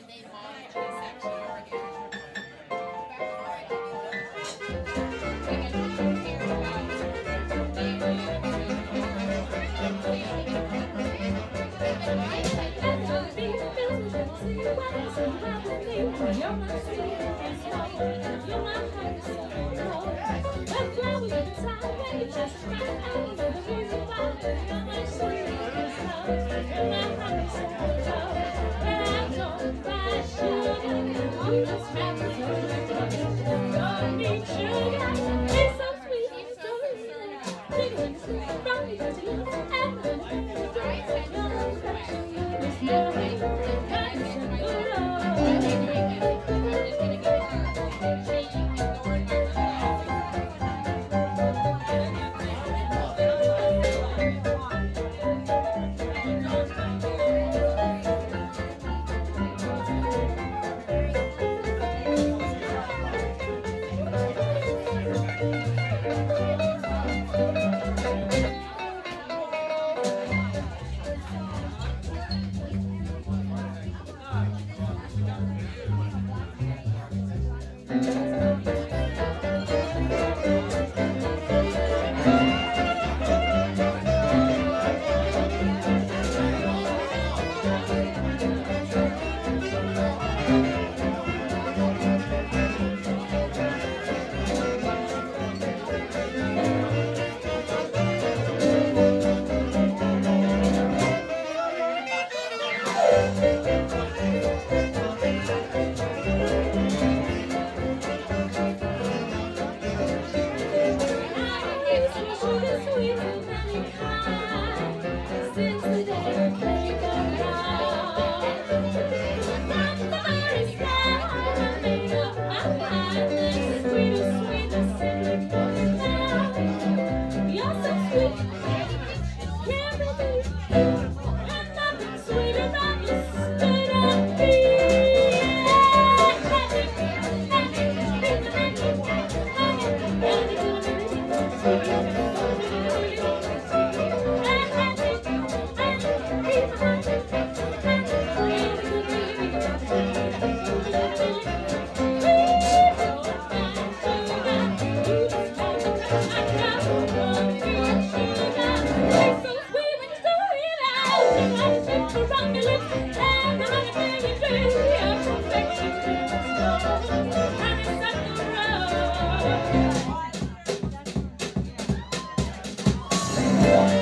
and they monitor sexual. You're my sweet you're my honey. The flowers inside, when you just right out. I'm just trying 있어요.